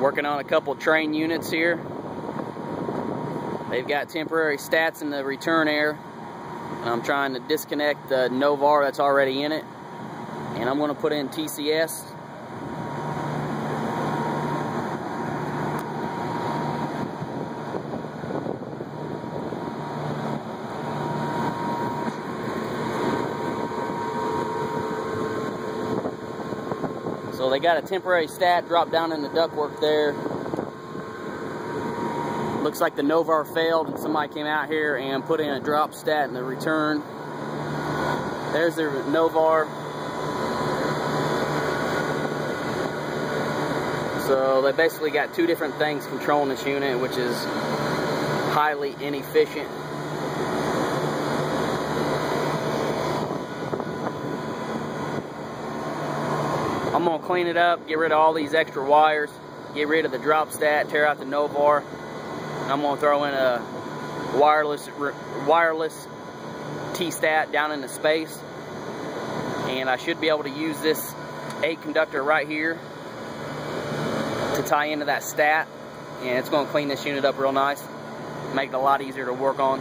Working on a couple Trane units here. They've got temporary stats in the return air. And I'm trying to disconnect the Novar that's already in it. And I'm going to put in TCS. So they got a temporary stat drop down in the ductwork there. Looks like the Novar failed and somebody came out here and put in a drop stat in the return. There's their Novar. So they basically got two different things controlling this unit, which is highly inefficient. I'm gonna clean it up, get rid of all these extra wires, get rid of the drop stat, tear out the Novar. I'm gonna throw in a wireless wireless T-stat down in the space. And I should be able to use this eight conductor right here to tie into that stat. And it's gonna clean this unit up real nice. Make it a lot easier to work on.